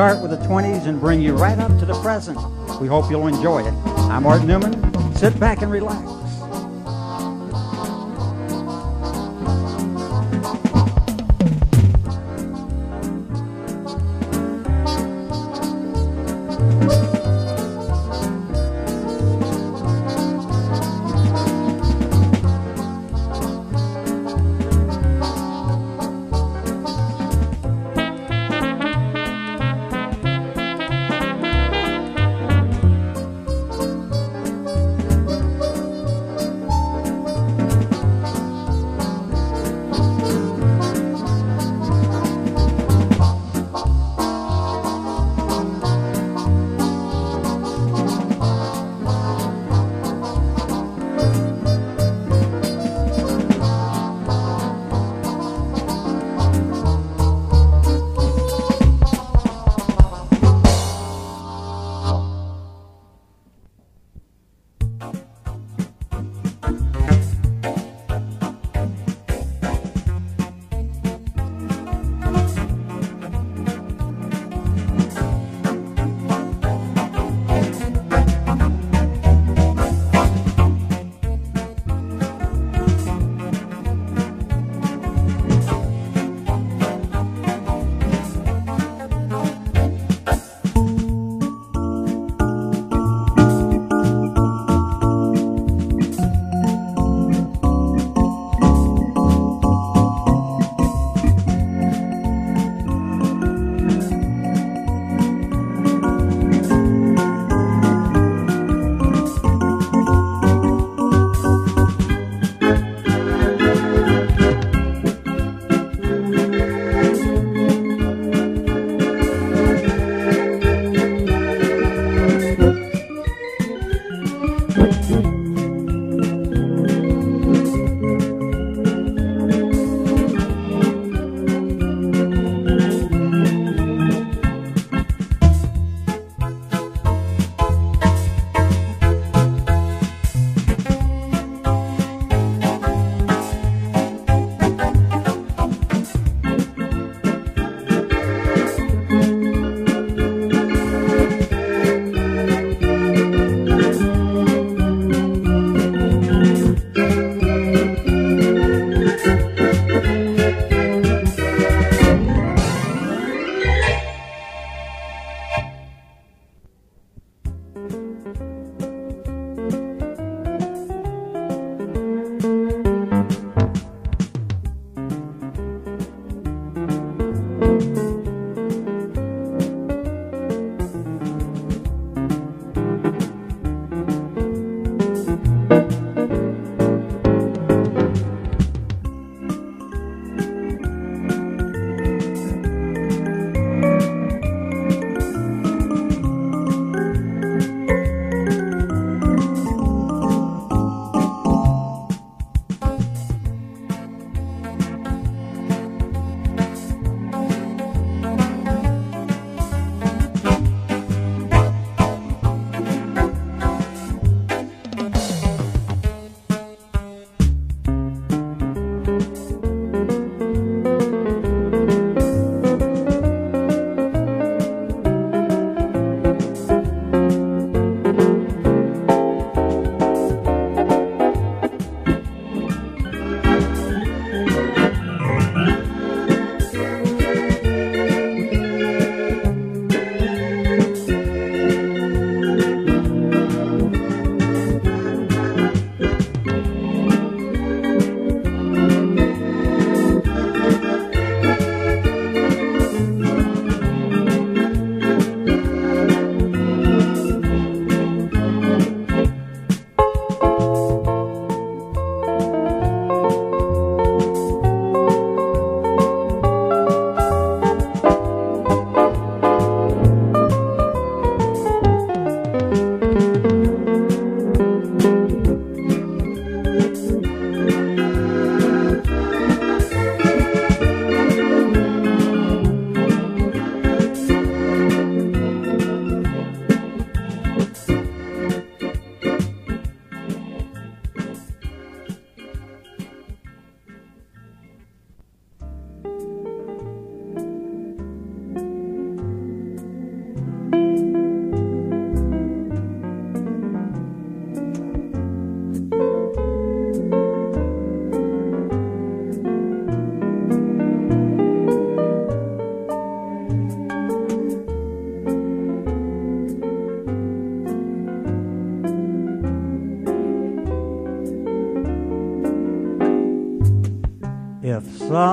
Start with the 20s and bring you right up to the present. We hope you'll enjoy it. I'm Art Newman. Sit back and relax.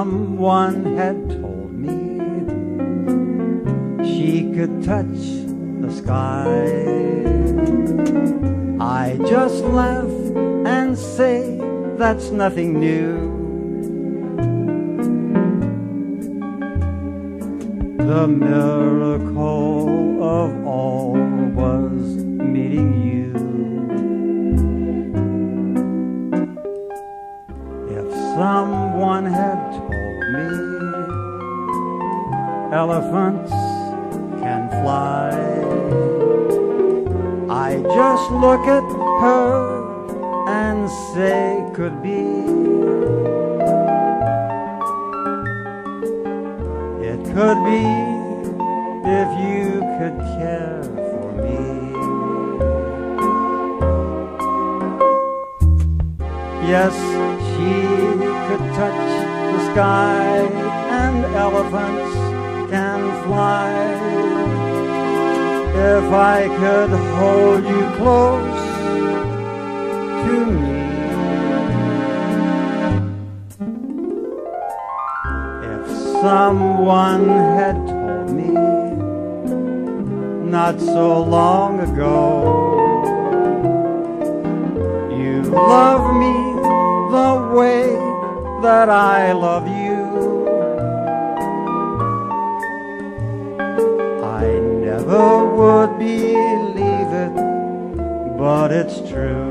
Someone had told me she could touch the sky, I just laugh and say that's nothing new. The miracle of all was meeting you. If someone elephants can fly, I just look at her and say could be. It could be if you could care for me. Yes, she could touch the sky and elephants can fly. If I could hold you close to me. If someone had told me not so long ago you love me the way that I love you. Never would believe it, but it's true.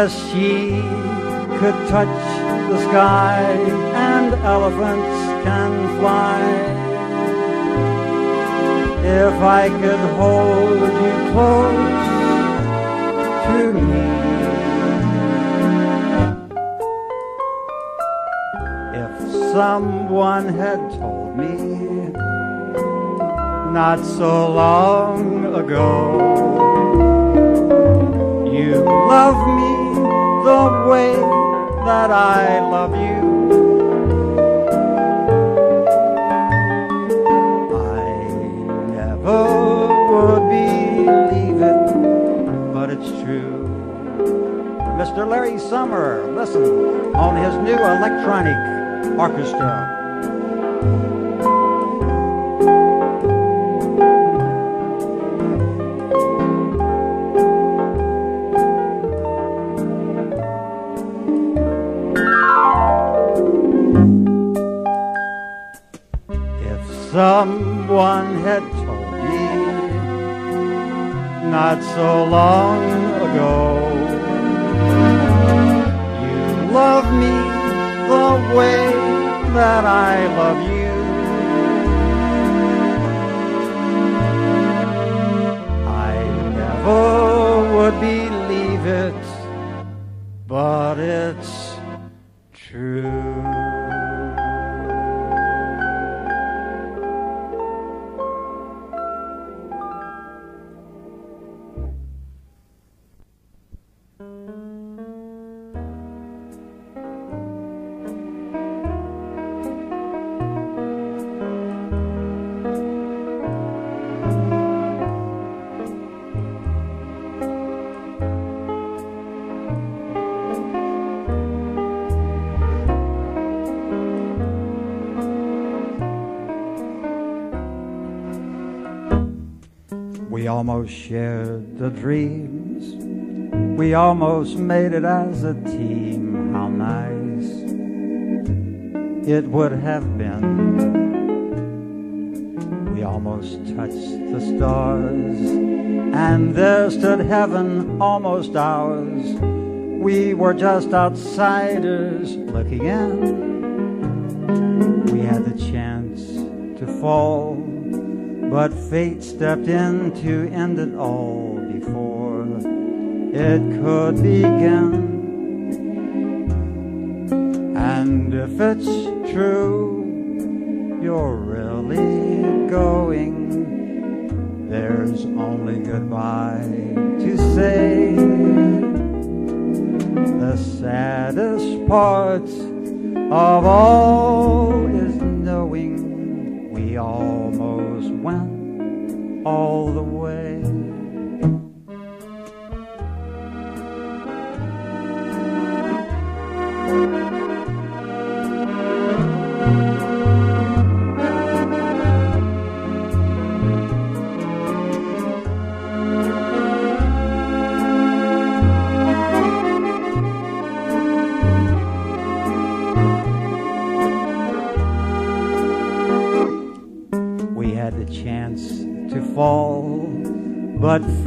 Yes, she could touch the sky and elephants can fly. If I could hold you close to me. If someone had told me not so long ago you love me the way that I love you. I never would believe it, but it's true. Mr. Larry Sumner, listen on his new electronic orchestra. Someone had told me not so long ago you love me the way that I love you. I never would believe it, but it's true. Almost shared the dreams. We almost made it as a team. How nice. it would have been. We almost touched the stars, and there stood heaven almost ours. We were just outsiders looking in. We had the chance to fall, but fate stepped in to end it all before it could begin. And if it's true, you're really going, there's only goodbye to say. The saddest part of all all the way.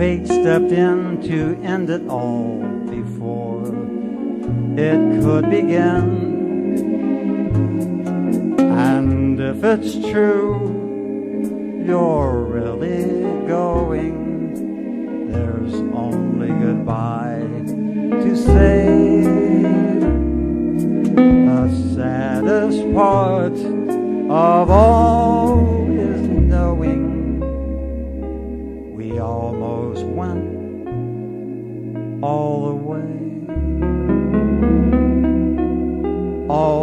Fate stepped in to end it all before it could begin. And if it's true, you're really going, there's only goodbye to say. The saddest part of all all the way. All